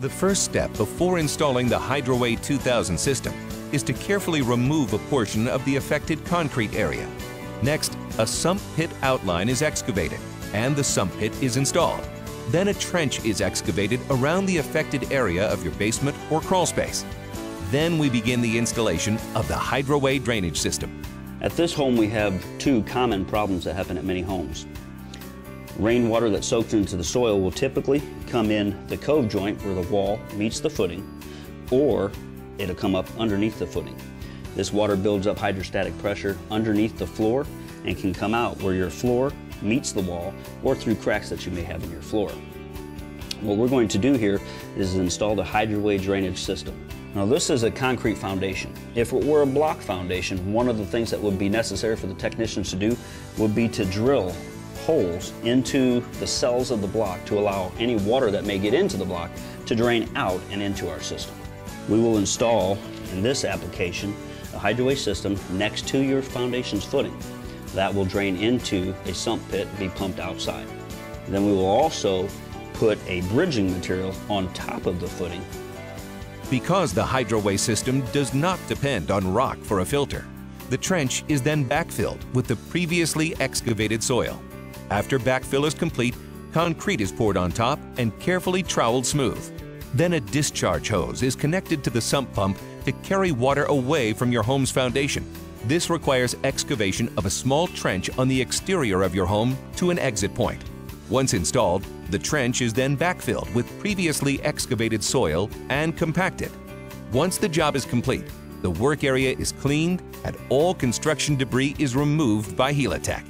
The first step before installing the Hydraway 2000 system is to carefully remove a portion of the affected concrete area. Next, a sump pit outline is excavated and the sump pit is installed. Then a trench is excavated around the affected area of your basement or crawl space. Then we begin the installation of the Hydraway drainage system. At this home, we have two common problems that happen at many homes. Rainwater that soaks into the soil will typically come in the cove joint where the wall meets the footing, or it'll come up underneath the footing. This water builds up hydrostatic pressure underneath the floor and can come out where your floor meets the wall or through cracks that you may have in your floor. What we're going to do here is install the Hydraway drainage system. Now this is a concrete foundation. If it were a block foundation, one of the things that would be necessary for the technicians to do would be to drill holes into the cells of the block to allow any water that may get into the block to drain out and into our system. We will install, in this application, a Hydraway system next to your foundation's footing. That will drain into a sump pit and be pumped outside. Then we will also put a bridging material on top of the footing. Because the Hydraway system does not depend on rock for a filter, the trench is then backfilled with the previously excavated soil. After backfill is complete, concrete is poured on top and carefully troweled smooth. Then a discharge hose is connected to the sump pump to carry water away from your home's foundation. This requires excavation of a small trench on the exterior of your home to an exit point. Once installed, the trench is then backfilled with previously excavated soil and compacted. Once the job is complete, the work area is cleaned and all construction debris is removed by Helitech.